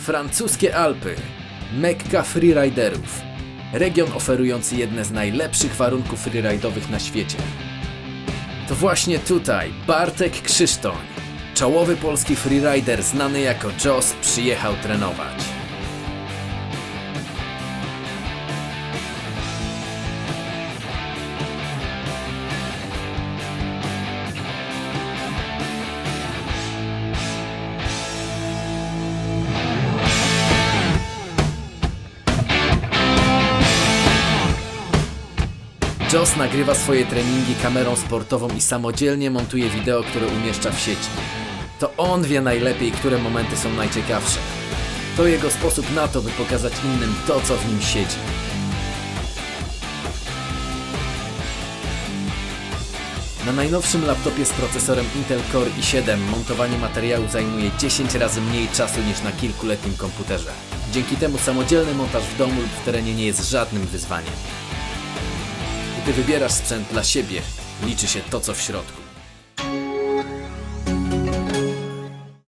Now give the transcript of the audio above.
Francuskie Alpy. Mekka freeriderów. Region oferujący jedne z najlepszych warunków freeridowych na świecie. To właśnie tutaj Bartek Krzysztoń, czołowy polski freerider znany jako Joss, przyjechał trenować. Joss nagrywa swoje treningi kamerą sportową i samodzielnie montuje wideo, które umieszcza w sieci. To on wie najlepiej, które momenty są najciekawsze. To jego sposób na to, by pokazać innym to, co w nim siedzi. Na najnowszym laptopie z procesorem Intel Core i7 montowanie materiału zajmuje 10 razy mniej czasu niż na kilkuletnim komputerze. Dzięki temu samodzielny montaż w domu lub w terenie nie jest żadnym wyzwaniem. Gdy wybierasz sprzęt dla siebie, liczy się to, co w środku.